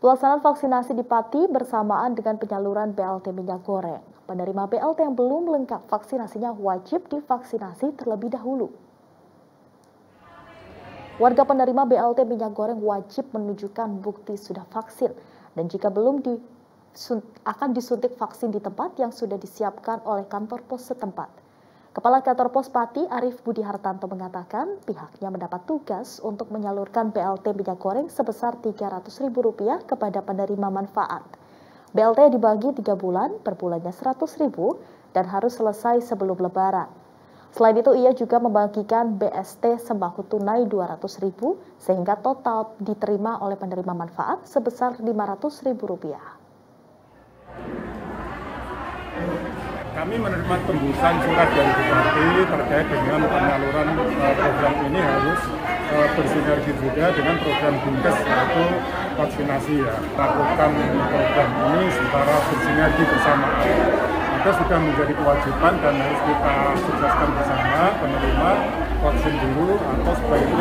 Pelaksanaan vaksinasi di Pati bersamaan dengan penyaluran BLT minyak goreng. Penerima BLT yang belum lengkap vaksinasinya wajib divaksinasi terlebih dahulu. Warga penerima BLT minyak goreng wajib menunjukkan bukti sudah vaksin dan jika belum di, akan disuntik vaksin di tempat yang sudah disiapkan oleh kantor pos setempat. Kepala Kantor Pos Pati Arif Budi Hartanto mengatakan pihaknya mendapat tugas untuk menyalurkan BLT minyak goreng sebesar Rp300.000 kepada penerima manfaat. BLT dibagi tiga bulan, per bulannya Rp100.000 dan harus selesai sebelum lebaran. Selain itu, ia juga membagikan BST sembako tunai Rp200.000 sehingga total diterima oleh penerima manfaat sebesar Rp500.000 kami menerima tembusan surat dari Bupati terkait dengan penyaluran uh, program ini harus uh, bersinergi juga dengan program Dinkes yaitu vaksinasi ya. Lakukan program ini secara bersinergi bersama. Maka sudah menjadi kewajiban dan harus kita sukseskan bersama penerima vaksin dulu atau sebaiknya